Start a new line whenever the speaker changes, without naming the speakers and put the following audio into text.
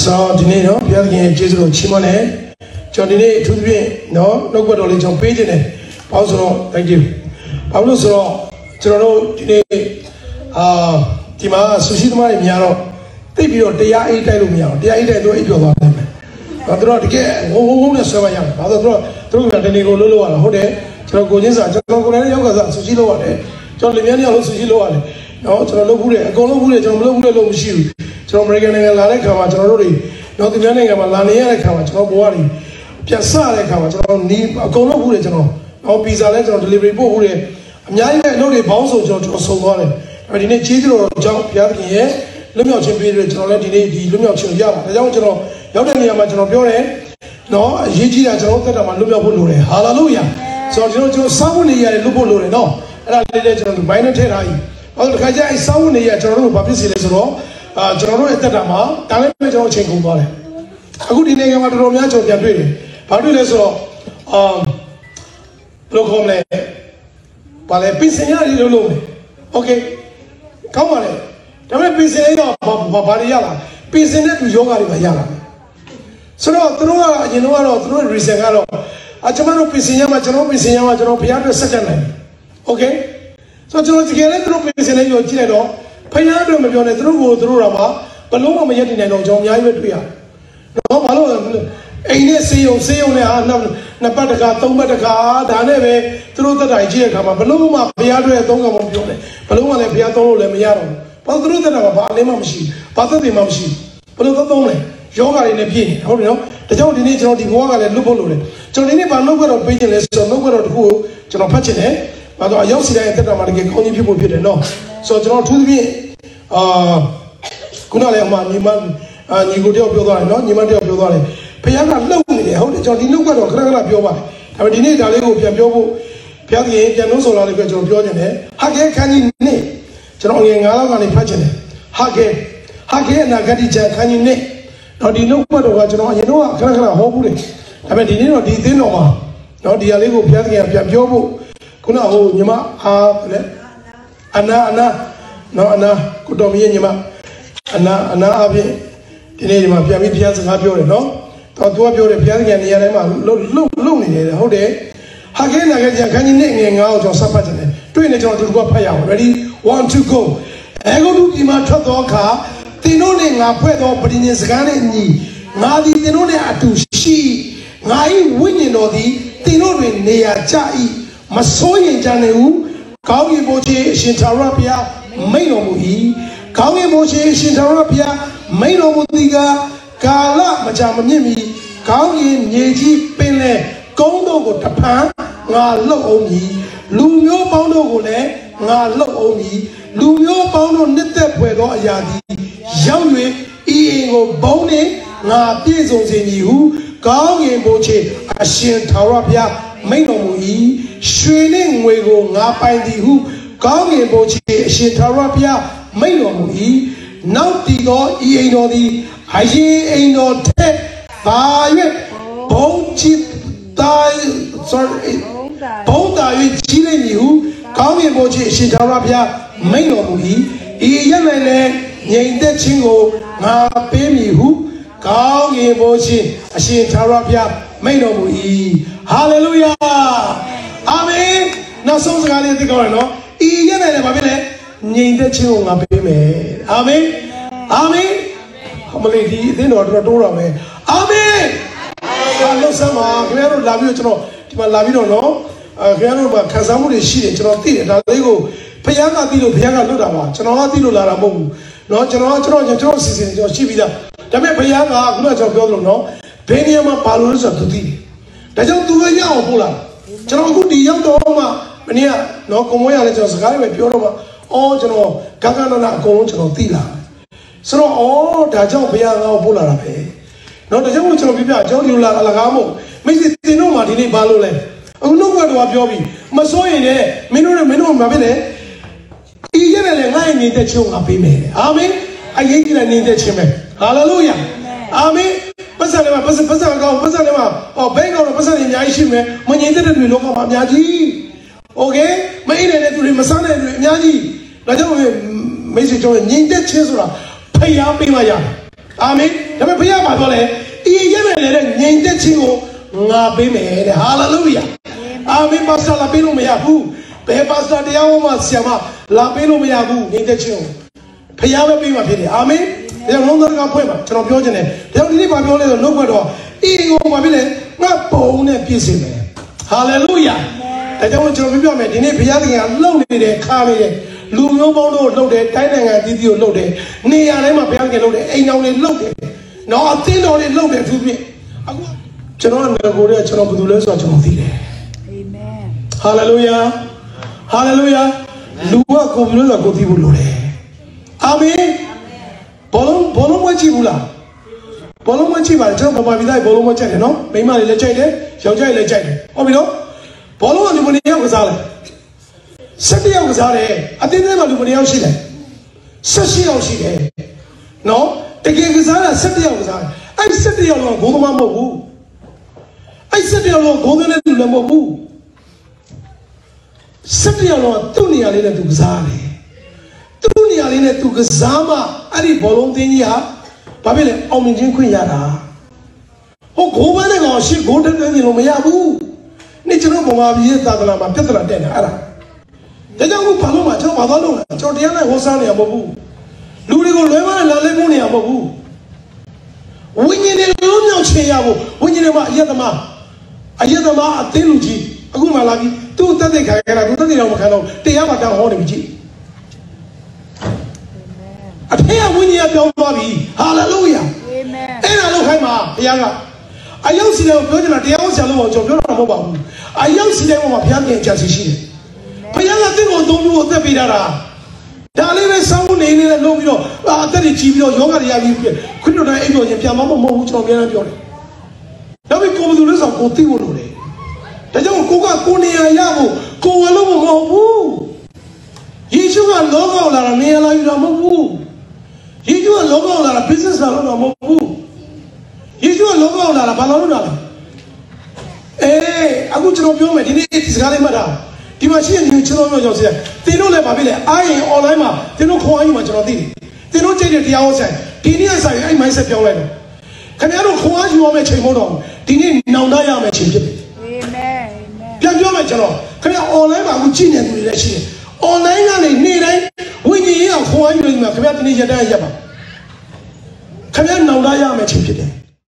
ဆောဒီနေ့နော်ဘုရားသခင်ရဲ့ကျေးဇူးတော်ချီးမွမ်းတယ်ကျွန်တော်ဒီနေ့အထူးသဖြင့်နော်နှုတ်ကပတ်တော်လေးကျွန်တော်ပေးခြင်းတယ်ဘာလို့ဆိုတော့ thank you ဘာလို့ဆိုတော့ကျွန်တော်တို့ဒီနေ့အာဒီမှာဆူရှိသမားတွေများတော့တိတ်ပြီးတော့တရားအိတ်တိုက်လို့မရအောင်တရားအိတ်တိုက်တော့အိတ်ပြောသွားတယ်မယ်ဒါတော့တကယ်ဝုန်းဝုန်းနဲ့ဆွဲမရဘူးဘာလို့ဆိုတော့သူတို့ကတနေ့ကိုလှုပ်လို့ရတာဟုတ်တယ်ကျွန်တော်ကိုချင်းစာကျွန်တော်ကိုယ်တိုင်ရောက်ကစားဆူရှိလို့ရတယ်ကျွန်တော်လင်မြန်းနေအောင်လို့ဆူရှိလို့ရတယ်နော်ကျွန်တော်လုပ်ဘူးတယ်အကုန်လုံးဘူးတယ်ကျွန်တော်မလုပ်ဘူးတဲ့လို့မရှိဘူး ကျွန်တော်အမေရိကန်နိုင်ငံလာတဲ့ခါမှာကျွန်တော်တို့တွေနော်ဒီနိုင်ငံမှာလာနေရတဲ့ခါမှာကျွန်တော်ဘဝတွေပြန်ဆတဲ့ခါမှာကျွန်တော်နီးအကုန်လုံးဘူးတယ်ကျွန်တော်နော်ဗီဇာလဲကျွန်တော် delivery ပို့ဘူးတယ်အများကြီးပဲအလုပ်တွေဘောင်းဆုံးကျွန်တော်ကျွန်တော်ဆုံးသွားတယ်အဲဒီနေ့ကျေးဇူးတော်ကြောင့်ဘုရားသခင်ရဲ့လွတ်မြောက်ခြင်းပေးတယ်ကျွန်တော်လည်းဒီနေ့ဒီလွတ်မြောက်ခြင်းရပါဒါကြောင့်ကျွန်တော်ရောက်တဲ့နေရာမှာကျွန်တော်ပြောတယ်နော်အရေးကြီးတာကျွန်တော်သက်တာမှာလွတ်မြောက်ဖို့လိုတယ်ဟာလေလုယာဆိုတော့ကျွန်တော်ကျွန်တော်စောင့်နေရတယ်လွတ်ဖို့လိုတယ်နော်အဲ့ဒါလေးလည်းကျွန်တော်ဘိုင်းနဲ့ထည့်ထားပြီဟောတခါကျအဲ့စောင့်နေရကျွန်တော်တို့ဘာဖြစ်စီလဲဆိုတော့ အာကျွန်တော်တို့ရဲ့တက်တာမှာဒါလည်းပဲကျွန်တော်အချိန်ကုန်သွားတယ်အခုဒီနိုင်ငံမှာတော်တော်များကျွန်တော်ပြန်တွေ့တယ်ဘာတွေ့လဲဆိုတော့အာဘယ်လိုခေါ်မလဲဘာလဲပြင်ဆင်ရတယ်လို့လို့မယ်โอเคကောင်းပါလေဒါပေမဲ့ပြင်ဆင်ရတော့ဘာဘာတွေရလာပြင်ဆင်တဲ့သူယောဂတွေပါရလာတယ်ဆိုတော့သူတို့ကအရင်တော့ကတော့သူတို့ reason ကတော့အကျွန်တော်တို့ပြင်ဆင်ရမှာကျွန်တော်ပြင်ဆင်ရမှာကျွန်တော်ဘုရားအတွက်စက္ကန့်နိုင်โอเคဆိုတော့ကျွန်တော်တကယ်လည်းသူတို့ပြင်ဆင်နေရောကြည့်လိုက်တော့ ဖယားတို့မပြောနဲ့သူတို့ကိုသူတို့တော့မှဘလုံးမမရက်တည်နိုင်တော့ကျွန်တော်အများကြီးပဲတွေ့ရတယ်နော်ဘာလို့အိမ်နဲ့စေးုံစေးုံနဲ့ဟာနှစ်နှစ်ပတ်တခါသုံးပတ်တခါဒါနဲ့ပဲသူတို့တက်တိုင်ကြည့်တဲ့အခါမှာဘလုံးမဘုရားတို့ရဲ့သုံးကံမပြောနဲ့ဘလုံးမလည်းဘုရားသုံးလို့လည်းမရတော့ဘူးဘာလို့သူတို့တက်တာကဘာအလင်းမှမရှိဘာသက်သေမှမရှိဘလို့သုံးလဲယောဂါတွေနဲ့ပြည့်နေဟုတ်တယ်နော်ဒါကြောင့်ဒီနေ့ကျွန်တော်ဒီဘဝကလည်းလွတ်ဖို့လိုတယ်ကျွန်တော်ဒီနေ့ဘာနှုတ်ကတော့ပေးခြင်းလဲဆိုတော့နှုတ်ကတော့တခုကိုကျွန်တော်ဖတ်ချင်တယ် ဘာလို့အရောက်စီတိုင်းတက်တာမှာတကယ်ကောင်းကြီးဖြစ်ဖို့ဖြစ်တယ်နော်ဆိုတော့ကျွန်တော်ထူးသဖြင့်အာခုနလည်းအမှညီမအာညီကိုတယောက်ပြောသွားတယ်နော်ညီမတယောက်ပြောသွားတယ်ဖခင်ကလှုပ်နေတယ်ဟုတ်တယ်ကျွန်တော်ဒီနှုတ်ကတော့ခဏခဏပြောပါတယ်ဒါပေမဲ့ဒီနေ့ဒါလေးကိုပြန်ပြောဖို့ဘုရားကြီးပြန်လို့ဆိုလာတယ်ကကျွန်တော်ပြောချင်တယ်ဟာကဲခန်းကြီးနေ့ကျွန်တော်ငယ်9လောက်ကနေဖတ်ချင်တယ်ဟာကဲဟာကဲအနာဂတ်ချခန်းကြီးနေ့တော့ဒီနှုတ်ကတော့ကကျွန်တော်အရင်တော့ခဏခဏဟောဘူးတယ်ဒါပေမဲ့ဒီနေ့တော့ဒီသင်းတော်မှာတော့ဒီဟာလေးကိုဘုရားကြီးပြန်ပြောဖို့ ခုနဟိုညီမအာလေအနာအနာနော်အနာကိုတော်မင်းညီမအနာအနာအပြင်ဒီနေ့ဒီမှာပြန်ပြီးတရားစကားပြောတယ်နော်တော့သူကပြောတယ်ဘုရားကနေရာတိုင်းမှာလှုပ်လှုပ်လှုပ်နေတယ်ဟုတ်တယ်ဟာခဲနာခဲကြခန်းကြီးနဲ့ငယ်ငါ့ကိုကျွန်တော်ဆက်ဖတ်တယ်တွေ့နေကျွန်တော်ဒီကဖတ်ရအောင် ready 1 2 go အဲဂုတုဒီမှာထွက်သောအခါတင်တို့နဲ့ငါဖွဲ့သောပဋိညာဉ်စကားနဲ့ညီငါသည်တင်တို့နဲ့အတူရှိငါ၏ဝိညာဉ်တော်သည်တင်တို့တွင်နေရာကျ၏ မစိုးရင်ကြနေဘူးကောင်းကင်ဘုရားအရှင်သာရဘုရားမိန်တော်မူ၏ကောင်းကင်ဘုရားအရှင်သာရဘုရားမိန်တော်မူသည်ကကာလမကြာမမြင့်မီကောင်းကင်မြေကြီးပင်လေကုန်းတို့ကိုတဖန်ငါလှုပ်အောင်မည်လူမျိုးပေါင်းတို့ကိုလည်းငါလှုပ်အောင်မည်လူမျိုးပေါင်းတို့နှစ်သက်ဖွယ်သောအရာသည်ရောက်၍ဤအိမ်ကိုဘုံနှင့်ငါပြည့်စုံစေမည်ဟုကောင်းကင်ဘုရားအရှင်သာရဘုရား မိန်တော်မူ၏ရွှေနှင့်ငွေကိုငါပိုင်သည်ဟုကောင်းကင်ဘုရားအရှင်သာရဘုရားမိန်တော်မူ၏နောက်တည်သောဤအိမ်တော်သည်အရင်အိမ်တော်ထက်သာ၍ဘုံချစ်တာ sorry ဘုံတာ၍ကြီးလိမ့်မည်ဟုကောင်းကင်ဘုရားအရှင်သာရဘုရားမိန်တော်မူ၏ဤရ၌လည်းငြိမ်သက်ခြင်းကိုငါပေးမည်ဟုကောင်းကင်ဘုရားအရှင်သာရဘုရားမိန်တော်မူ၏ ဟာလေလုယာအာမင်နောက်ဆုံးစကားလေးသိကောင်းတယ်နော်ဤရ၌လည်းဘာဖြစ်လဲငြိမ်သက်ခြင်းကိုငါပေးမယ်အာမင်အာမင်အမလေးဒီအသင်းတော်တော်တိုးတာပဲအာမင်ဟာလို့ဆမ်းပါခင်ဗျားတို့လာပြီးတော့ကျွန်တော်ဒီမှာလာပြီးတော့နော်အဲခင်ဗျားတို့မှာခံစားမှုတွေရှိတယ်ကျွန်တော်သိတယ်ဒါလေးကိုဖခင်ကသိလို့ဖခင်ကလွတ်တာပါကျွန်တော်ကသိလို့လာတာမဟုတ်ဘူးနော်ကျွန်တော်ကကျွန်တော်ကျွန်တော်အစီအစဉ်ကျွန်တော်ရှိပြီးသားဒါပေမဲ့ဖခင်ကခုနကကျွန်တော်ပြောသလိုနော်ဘယ်နေရာမှာပါလို့လဲဆိုတော့သူသိတယ် ဒါကြောင့်သူကရအောင်ပို့လာကျွန်တော်အခုဒီရောက်တော့မှမနေ့ကနော်ကွန်မွေးရလဲကျွန်တော်စကားတွေပဲပြောတော့မှအော်ကျွန်တော်ဂဂနနာအကုန်လုံးကျွန်တော်သိလာဆိုတော့အော်ဒါကြောင့်ဘုရားငါ့ကိုပို့လာတာပဲနော်ဒါကြောင့်ကျွန်တော်ပြပြကျွန်တော်ဒီလိုလာလကားမို့မိတ်ဆွေတင်တော့မှဒီနေ့ဘာလို့လဲအခုနှုတ်ဘက်တော့ပြောပြီးမစိုးရင်လည်းမင်းတို့လည်းမင်းတို့မှာပဲလေဒီရက်လည်းငါ့ရဲ့နေတဲ့ချုံငါပေးမယ်အာမင်အရေးကြီးတဲ့နေတဲ့ချင်းပဲဟာလေလုယာအာမင်ပတ်စံလည်းမှာပတ်စံပတ်စံကောင်းပတ်စံလည်းမှာဟောဘဲကောင်းတော့ပတ်စံတွေအများကြီးရှိမယ်မငြိမ်သက်တဲ့တွေလောကမှာအများကြီးโอเคမအိမ်နေတဲ့သူတွေမဆန်းတဲ့တွေအများကြီးဒါကြောင့်မိတ်ဆွေကျွန်တော်ငြိမ်သက်ခြင်းဆိုတာဖ ဖျားပေးမှရတယ်အာမင်ဒါပေမဲ့ဖျားမှာပြောလဲဤရဲ့မဲ့လေတဲ့ငြိမ်သက်ခြင်းကိုငါပေးမယ်တဲ့ဟာလေလုယာအာမင်ပါစတာလာပေးလို့မရဘူးဘယ်ပါစတာတရားဟောမှဆရာမလာပေးလို့မရဘူးငြိမ်သက်ခြင်းကိုဖျားပဲပေးမှဖြစ်တယ်အာမင် ဒါကြောင့်လုံးသားကဖွင့်ပါကျွန်တော်ပြောချင်တယ်ဒါကြောင့်ဒီနေ့ဘာပြောလဲဆိုနှုတ်ဘက်တော့ဤကိုဘာဖြစ်လဲငါပုံနဲ့ပြည့်စုံမယ်ဟာလေလုယာဒါကြောင့်ကျွန်တော်ပြောပြမယ်ဒီနေ့ဘုရားသခင်ကလှုပ်နေတဲ့ခါနေတဲ့လူမျိုးပေါင်းတို့လှုပ်တယ်တိုင်းနိုင်ငံအသီးသီးကိုလှုပ်တယ်နေရာတိုင်းမှာဘုရားသခင်လှုပ်တယ်အိမ်တော်တွေလှုပ်တယ်နော်အသင်းတော်တွေလှုပ်တယ်သူပြည့်အခုကျွန်တော်ကငကိုတွေကကျွန်တော်ဘယ်သူလဲဆိုတော့ကျွန်တော်သိတယ်
Amen.
ဟာလေလုယာဟာလေလုယာလူကကိုယ်ပြောတာကိုသိဖို့လိုတယ်အာမင် ဘောလုံးဘောလုံးမကြည့်ဘူးလားဘောလုံးမကြည့်ပါနဲ့ကျွန်တော်ပပပိသားဘောလုံးမကြိုက်တယ်နော်မိန်းမတွေလည်းကြိုက်တယ်ယောက်ျားတွေလည်းကြိုက်တယ်ဟုတ်ပြီနော်ဘောလုံးကလူမနေရောက်ကစားလိုက်၁၁ယောက်ကစားတယ်အတင်းတင်းမှာလူမနေယောက်ရှိတယ်၁၈ယောက်ရှိတယ်နော်တကယ်ကစားတာ၁၁ယောက်ကစားတယ်အဲ့၁၁ယောက်လုံးကဂိုးသမားမဟုတ်ဘူးအဲ့၁၁ယောက်လုံးကဂိုးသွင်းတဲ့လူလည်းမဟုတ်ဘူးစက်တယောက်တော့သူ့နေရာလေးနဲ့သူကစားတယ်သူ့နေရာလေးနဲ့သူကစားမှ အဲ့ဒီဘောလုံးသင်းကြီးဟာဘာဖြစ်လဲအောင်မြင်ခြင်းခွင့်ရတာဟိုဂိုးပန်းတဲ့ကောင်ရှစ်ဂိုးတက်တဲ့နေလို့မရဘူးနေ့ကျွန်တော်ဗမာပြည်ရဲ့သာသနာမှာပြဿနာတက်နေအဲ့ဒါဒါကြောင့်ခုဘာလို့မှကျွန်တော်ဘာသွားလို့လဲကျွန်တော်တရားနဲ့ဟောစားနေရမဟုတ်ဘူးလူတွေကိုလွဲမနဲ့လာလဲမှုနေရမဟုတ်ဘူးဝိညာဉ်တွေလုံးမြောက်ချင်ရဖို့ဝိညာဉ်တွေမှာအယက်သမားအယက်သမားအသင်းလူကြီးအခုမှလာပြီးသူ့တက်တဲ့ခံရတာသူတက်တဲ့တော့မခံတော့တရားမှတောင်းဟောနေပြီကြည့် အဖေကဝိညာဉ်ကပြောင်းသွားပြီဟာလေလုယာ
Amen.
အဲ့ဒါလို့ခိုင်းပါဘုရားကအယုတ်စီတယ်ကိုပြောချင်တာတရားဟောဆရာလို့ကျွန်တော်ပြောတာမဟုတ်ပါဘူးအယုတ်စီတယ်မှာဘုရားပြန်ကြံစီရှိတယ်ဘုရားကတင့်ကိုအသုံးပြုဖို့သက်ပေးတာဒါလေးပဲစောင်းနေနေနဲ့လုံးပြီးတော့အာအသက်တွေကြီးပြီးတော့ယောဂတွေရပြီးခွင့်တော်တိုင်းအိပ်ပြောခြင်းပြန်မမဟုတ်ဘူးကျွန်တော်ပြန်ပြန်ပြောတယ်နောက်ပြီးကိုယ်ဘယ်သူလဲဆိုတော့ကိုသိဖို့လိုတယ်ဒါကြောင့်ကိုကကိုနေရာရဖို့ကိုဝယ်လို့မဟုတ်ဘူးယေရှုကလောကကိုလာတာနေရာလာယူတာမဟုတ်ဘူး ယေရှုကလောကကိုလာတာ business လာလို့တော့မဟုတ်ဘူးယေရှုကလောကကိုလာတာဘာလို့လာလဲအေးအခုကျွန်တော်ပြောမယ်ဒီနေ့ဒီစကားလေးမှတ်တာဒီမှာရှိတဲ့ညီချင်းတော်မျိုးကြောင့်ဆရာသင်တို့လည်းဗာပြီလေအားရင် online မှာသင်တို့ခေါ်အားယူမှာကျွန်တော်သိတယ်သင်တို့ကြိတ်တဲ့တရားဟောဆိုင်ဒီနေ့ဆိုင်အဲ့ mindset ပြောင်းလိုက်တယ်ခင်ဗျားတို့ခေါ်အားယူရမယ့်ချိန်မဟုတ်တော့ဘူးဒီနေ့နောင်တရမယ့်ချိန်ဖြစ်တယ်
Amen. Amen.
ပြန်ပြောမယ်ကျွန်တော်ခင်ဗျာ online မှာအခုကြည့်နေသူတွေလည်းရှိတယ် online ကနေနေ့တိုင်းဝိညာဉ် ရေးအောင်ခေါ်အားယူနေမှာခင်ဗျာဒီနေ့ရက်တိုင်းရက်ပါခင်ဗျာနောင်တရမယ်ချိန်ဖြစ်တယ်